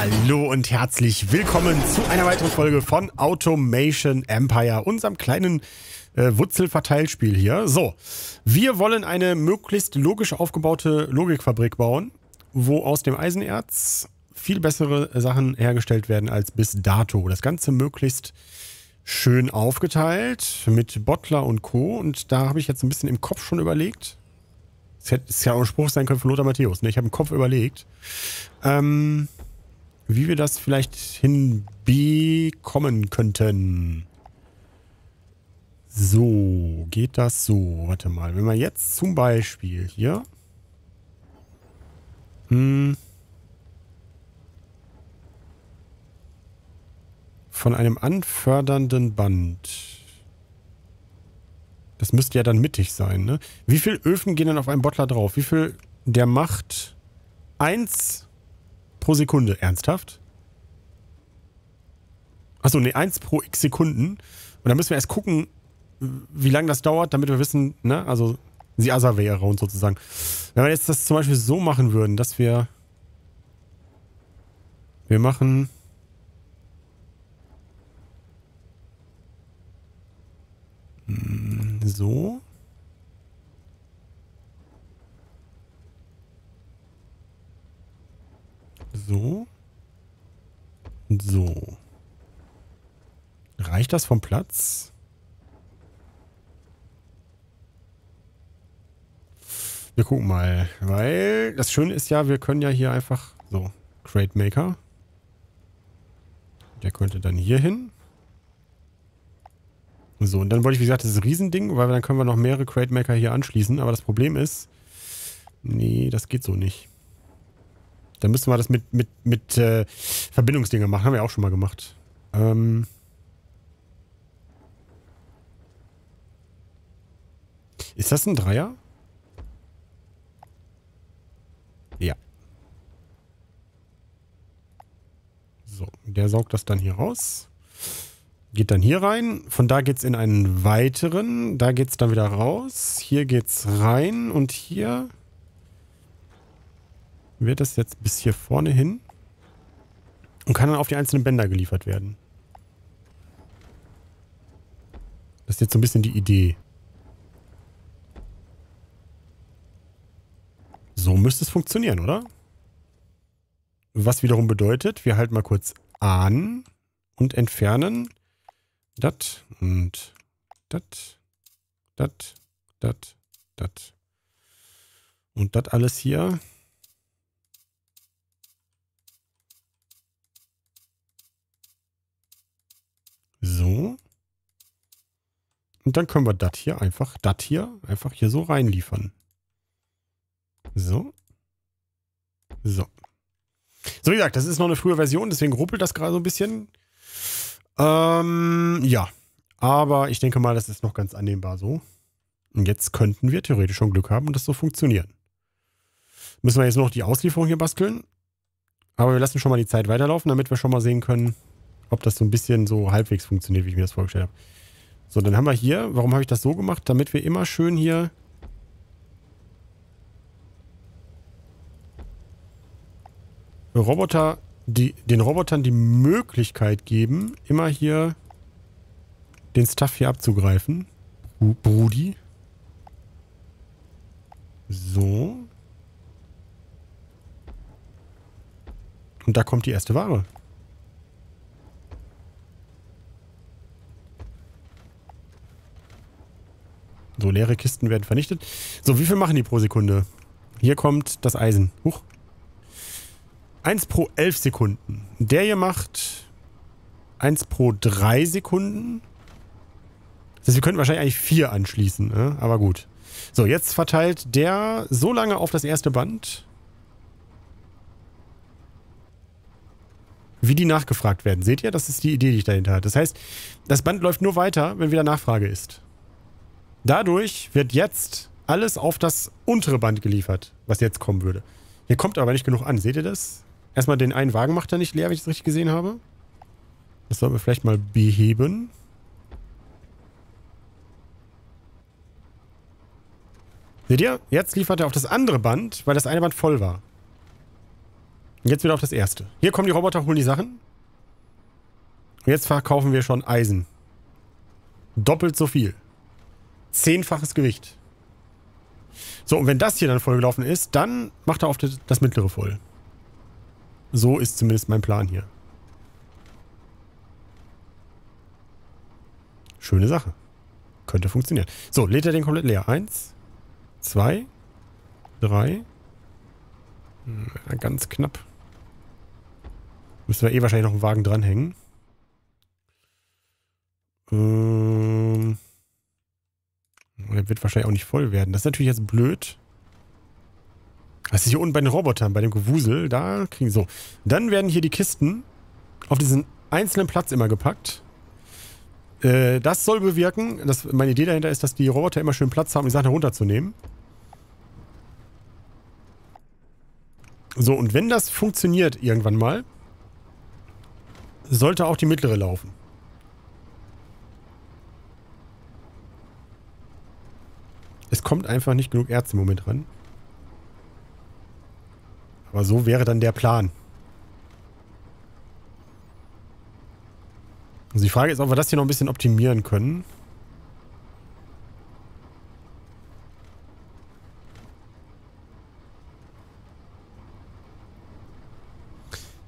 Hallo und herzlich willkommen zu einer weiteren Folge von Automation Empire, unserem kleinen äh, Wurzelverteilspiel hier. So, wir wollen eine möglichst logisch aufgebaute Logikfabrik bauen, wo aus dem Eisenerz viel bessere Sachen hergestellt werden als bis dato. Das Ganze möglichst schön aufgeteilt mit Bottler und Co. Und da habe ich jetzt ein bisschen im Kopf schon überlegt. Es hätte ja auch ein Spruch sein können von Lothar Matthäus. Ne? Ich habe im Kopf überlegt, ähm, wie wir das vielleicht hinbekommen könnten. So, geht das so? Warte mal, wenn wir jetzt zum Beispiel hier... Hm, von einem anfördernden Band. Das müsste ja dann mittig sein, ne? Wie viel Öfen gehen dann auf einen Bottler drauf? Wie viel der macht? Eins pro Sekunde. Ernsthaft? Achso, ne, eins pro x Sekunden. Und dann müssen wir erst gucken, wie lange das dauert, damit wir wissen, ne? Also, die Asa und sozusagen. Wenn wir jetzt das zum Beispiel so machen würden, dass wir... Wir machen So. So. So. Reicht das vom Platz? Wir gucken mal, weil das Schöne ist ja, wir können ja hier einfach so, Crate Maker. Der könnte dann hier hin. So, und dann wollte ich, wie gesagt, das Riesending, weil dann können wir noch mehrere Crate Maker hier anschließen. Aber das Problem ist, nee, das geht so nicht. Dann müssen wir das mit, mit, mit äh, Verbindungsdinger machen. Haben wir auch schon mal gemacht. Ähm ist das ein Dreier? Ja. So, der saugt das dann hier raus. Geht dann hier rein. Von da geht es in einen weiteren. Da geht es dann wieder raus. Hier geht es rein. Und hier wird das jetzt bis hier vorne hin. Und kann dann auf die einzelnen Bänder geliefert werden. Das ist jetzt so ein bisschen die Idee. So müsste es funktionieren, oder? Was wiederum bedeutet, wir halten mal kurz an und entfernen dat und dat, dat, dat, dat. Und das alles hier. So. Und dann können wir das hier einfach, das hier, einfach hier so reinliefern. So. So. So, wie gesagt, das ist noch eine frühe Version, deswegen ruppelt das gerade so ein bisschen. Ähm, ja. Aber ich denke mal, das ist noch ganz annehmbar so. Und jetzt könnten wir theoretisch schon Glück haben und das so funktionieren. Müssen wir jetzt noch die Auslieferung hier basteln. Aber wir lassen schon mal die Zeit weiterlaufen, damit wir schon mal sehen können, ob das so ein bisschen so halbwegs funktioniert, wie ich mir das vorgestellt habe. So, dann haben wir hier, warum habe ich das so gemacht? Damit wir immer schön hier Roboter die, den Robotern die Möglichkeit geben, immer hier den Stuff hier abzugreifen. Brudi. So. Und da kommt die erste Ware. So, leere Kisten werden vernichtet. So, wie viel machen die pro Sekunde? Hier kommt das Eisen. Huch. 1 pro 11 Sekunden. Der hier macht 1 pro 3 Sekunden. Das heißt, wir könnten wahrscheinlich eigentlich 4 anschließen, ne? aber gut. So, jetzt verteilt der so lange auf das erste Band, wie die nachgefragt werden. Seht ihr? Das ist die Idee, die ich dahinter habe. Das heißt, das Band läuft nur weiter, wenn wieder Nachfrage ist. Dadurch wird jetzt alles auf das untere Band geliefert, was jetzt kommen würde. Hier kommt aber nicht genug an. Seht ihr das? Erstmal den einen Wagen macht er nicht leer, wenn ich das richtig gesehen habe. Das sollten wir vielleicht mal beheben. Seht ihr? Jetzt liefert er auf das andere Band, weil das eine Band voll war. Jetzt wieder auf das erste. Hier kommen die Roboter, holen die Sachen. Und jetzt verkaufen wir schon Eisen. Doppelt so viel. Zehnfaches Gewicht. So, und wenn das hier dann vollgelaufen ist, dann macht er auf das, mittlere voll. So ist zumindest mein Plan hier. Schöne Sache. Könnte funktionieren. So, lädt er den komplett leer. Eins, zwei, drei. Ganz knapp. Müssen wir eh wahrscheinlich noch einen Wagen dranhängen. Ähm. Der wird wahrscheinlich auch nicht voll werden. Das ist natürlich jetzt blöd. Das ist hier unten bei den Robotern, bei dem Gewusel. Da kriegen so. Dann werden hier die Kisten auf diesen einzelnen Platz immer gepackt. Äh, das soll bewirken, dass meine Idee dahinter ist, dass die Roboter immer schön Platz haben, die Sachen herunterzunehmen. So, und wenn das funktioniert irgendwann mal, sollte auch die mittlere laufen. Es kommt einfach nicht genug Erz im Moment ran. Aber so wäre dann der Plan. Also die Frage ist, ob wir das hier noch ein bisschen optimieren können.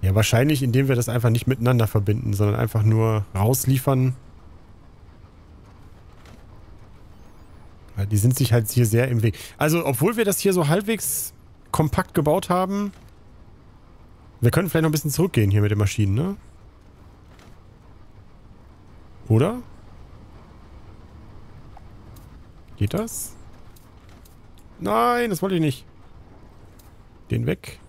Ja, wahrscheinlich, indem wir das einfach nicht miteinander verbinden, sondern einfach nur rausliefern. Die sind sich halt hier sehr im Weg. Also, obwohl wir das hier so halbwegs kompakt gebaut haben, wir können vielleicht noch ein bisschen zurückgehen hier mit den Maschinen, ne? Oder? Geht das? Nein, das wollte ich nicht. Den weg.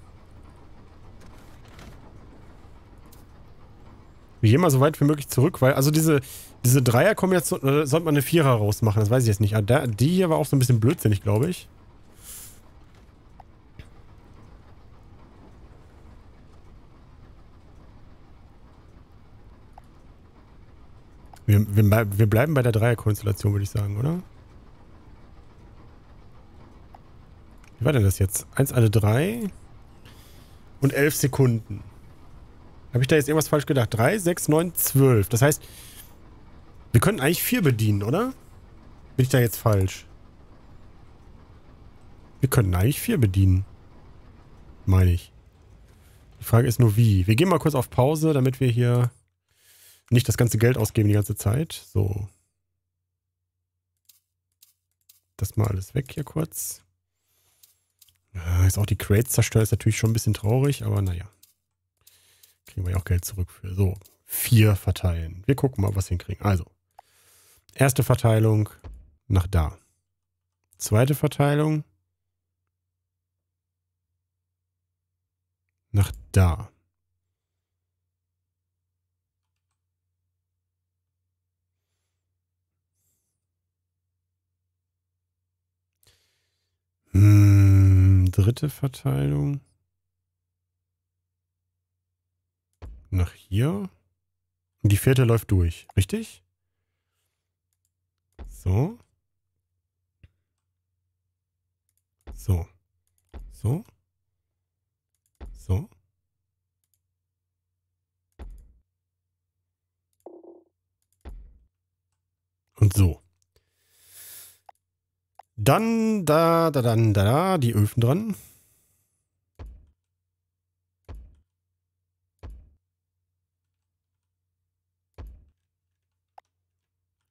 Wir gehen mal so weit wie möglich zurück, weil, also diese, diese Dreier kommen jetzt, äh, sollte man eine Vierer rausmachen, das weiß ich jetzt nicht. Aber der, die hier war auch so ein bisschen blödsinnig, glaube ich. Wir, wir, wir bleiben bei der Dreierkonstellation, würde ich sagen, oder? Wie war denn das jetzt? Eins alle drei und elf Sekunden. Habe ich da jetzt irgendwas falsch gedacht? 3, 6, 9, 12. Das heißt, wir könnten eigentlich 4 bedienen, oder? Bin ich da jetzt falsch? Wir könnten eigentlich 4 bedienen. Meine ich. Die Frage ist nur wie. Wir gehen mal kurz auf Pause, damit wir hier nicht das ganze Geld ausgeben die ganze Zeit. So. Das mal alles weg hier kurz. Ja, jetzt auch die Crates zerstören ist natürlich schon ein bisschen traurig, aber naja. Kriegen wir ja auch Geld zurück für. So, vier verteilen. Wir gucken mal, was wir hinkriegen. Also, erste Verteilung nach da. Zweite Verteilung nach da. Hm, dritte Verteilung. Nach hier. Die vierte läuft durch, richtig? So. So. So. So. Und so. Dann da, da, dann, da, da, die Öfen dran.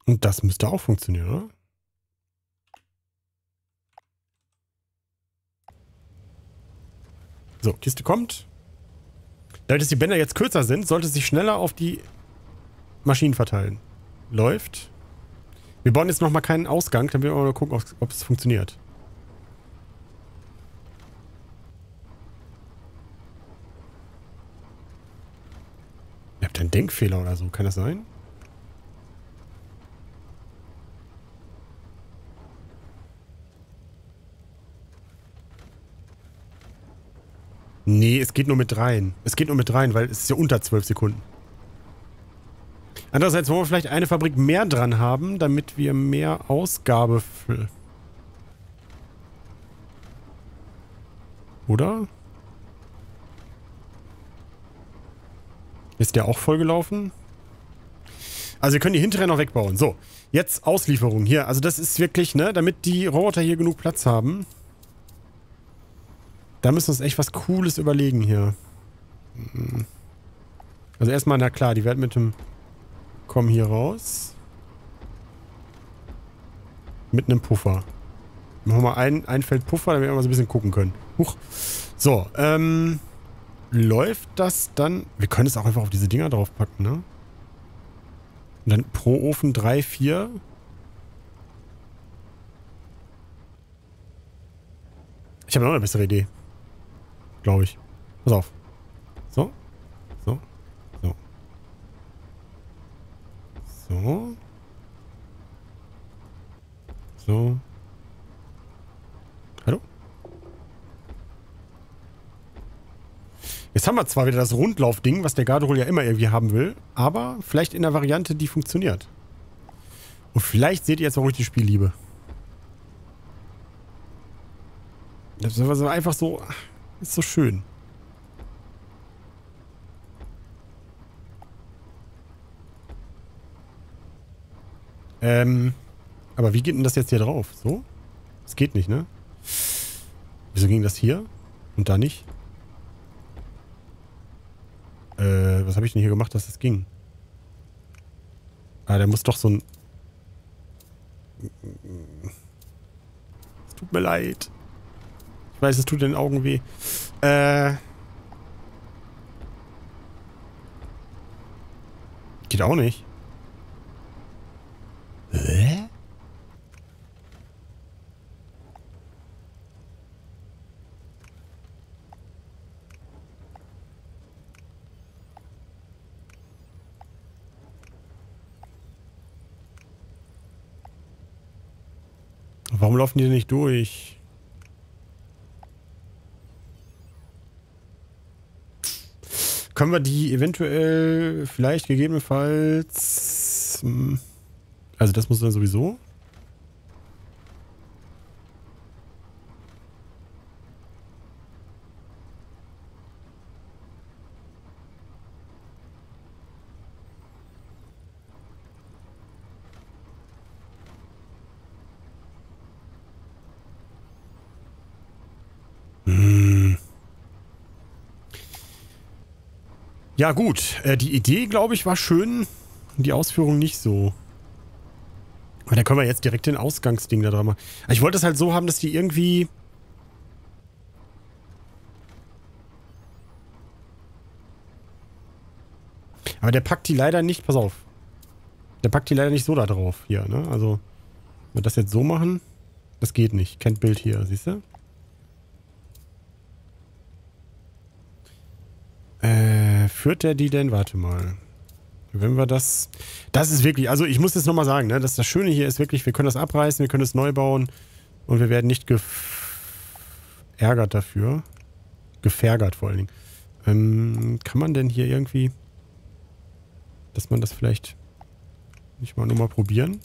Und das müsste auch funktionieren, oder? So, Kiste kommt. Dadurch, dass die Bänder jetzt kürzer sind, sollte es sich schneller auf die Maschinen verteilen. Läuft. Wir bauen jetzt nochmal keinen Ausgang, damit wir mal gucken, ob es funktioniert. Ihr habt einen Denkfehler oder so, kann das sein? Nee, es geht nur mit dreien. Es geht nur mit dreien, weil es ist ja unter zwölf Sekunden. Andererseits wollen wir vielleicht eine Fabrik mehr dran haben, damit wir mehr Ausgabe... Oder? Ist der auch vollgelaufen? Also wir können die hintere noch wegbauen. So, jetzt Auslieferung. Hier, also das ist wirklich, ne, damit die Roboter hier genug Platz haben. Da müssen wir uns echt was Cooles überlegen hier. Also erstmal, na klar, die werden mit dem... Kommen hier raus. Mit einem Puffer. Machen wir mal ein, ein Feld Puffer, damit wir mal so ein bisschen gucken können. Huch. So, ähm... Läuft das dann... Wir können es auch einfach auf diese Dinger draufpacken, ne? Und dann pro Ofen 3, 4. Ich habe noch eine bessere Idee. Glaube ich. Pass auf. So. So. So. So. So. Hallo? Jetzt haben wir zwar wieder das Rundlaufding, was der Garderol ja immer irgendwie haben will, aber vielleicht in einer Variante, die funktioniert. Und vielleicht seht ihr jetzt, warum ich das Spiel liebe. Das ist einfach so... Ist so schön. Ähm, aber wie geht denn das jetzt hier drauf? So? Das geht nicht, ne? Wieso ging das hier und da nicht? Äh, was habe ich denn hier gemacht, dass das ging? Ah, der muss doch so ein... Es tut mir leid. Ich weiß, es tut den Augen weh. Äh... Geht auch nicht. Hä? Warum laufen die nicht durch? Können wir die eventuell, vielleicht gegebenenfalls... Hm, also das muss dann sowieso. Hm. Ja gut, äh, die Idee, glaube ich, war schön. Die Ausführung nicht so. Aber da können wir jetzt direkt den Ausgangsding da dran machen. Ich wollte es halt so haben, dass die irgendwie... Aber der packt die leider nicht, pass auf. Der packt die leider nicht so da drauf hier, ne? Also, wenn wir das jetzt so machen, das geht nicht. Kennt Bild hier, siehst du? Äh, führt der die denn? Warte mal. Wenn wir das... Das ist wirklich... Also ich muss jetzt nochmal sagen, ne, dass das Schöne hier ist wirklich, wir können das abreißen, wir können es neu bauen und wir werden nicht geärgert dafür. Gefergert vor allen Dingen. Ähm, kann man denn hier irgendwie... Dass man das vielleicht... Nicht mal nur mal probieren.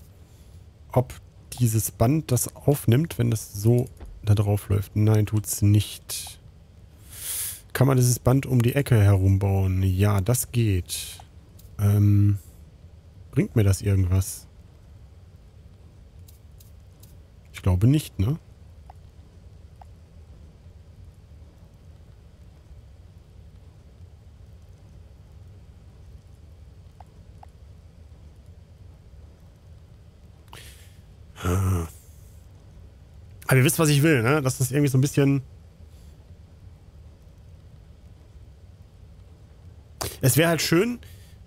Ob dieses Band das aufnimmt, wenn das so da drauf läuft. Nein, tut's nicht. Kann man dieses Band um die Ecke herum bauen? Ja, das geht. Ähm, bringt mir das irgendwas? Ich glaube nicht, ne? Aber ihr wisst, was ich will, ne? Dass das irgendwie so ein bisschen... Es wäre halt schön,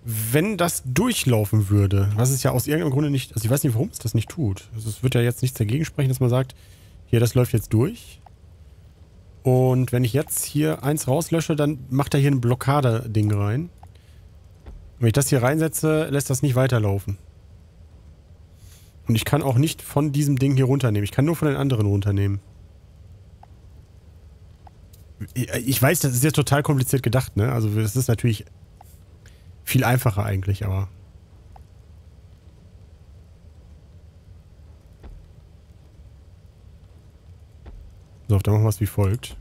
wenn das durchlaufen würde, was es ja aus irgendeinem Grunde nicht, also ich weiß nicht, warum es das nicht tut. Also es wird ja jetzt nichts dagegen sprechen, dass man sagt, hier, das läuft jetzt durch. Und wenn ich jetzt hier eins rauslösche, dann macht er hier ein Blockade-Ding rein. Wenn ich das hier reinsetze, lässt das nicht weiterlaufen. Und ich kann auch nicht von diesem Ding hier runternehmen. Ich kann nur von den anderen runternehmen. Ich weiß, das ist jetzt total kompliziert gedacht, ne? Also es ist natürlich viel einfacher eigentlich, aber. So, dann machen wir es wie folgt.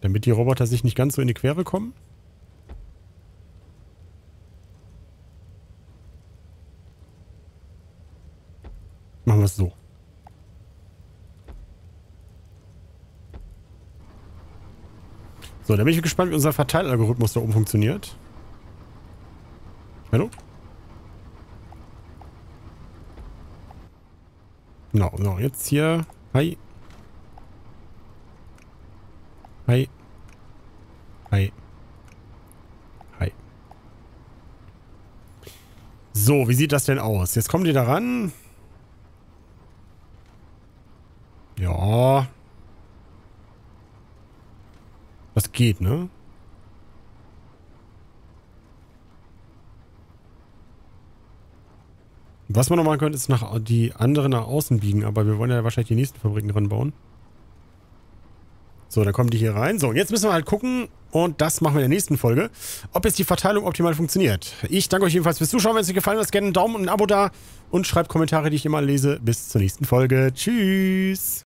Damit die Roboter sich nicht ganz so in die Quere kommen. Machen wir es so. So, dann bin ich gespannt, wie unser Verteilalgorithmus da oben funktioniert. So, jetzt hier. Hi. Hi. Hi. Hi. So, wie sieht das denn aus? Jetzt kommen die da ran. Ja. Das geht, ne? Was man noch machen könnte, ist nach die andere nach außen biegen, aber wir wollen ja wahrscheinlich die nächsten Fabriken dran bauen. So, dann kommen die hier rein. So, und jetzt müssen wir halt gucken, und das machen wir in der nächsten Folge, ob jetzt die Verteilung optimal funktioniert. Ich danke euch jedenfalls fürs Zuschauen. Wenn es euch gefallen hat, gerne einen Daumen und ein Abo da und schreibt Kommentare, die ich immer lese. Bis zur nächsten Folge. Tschüss.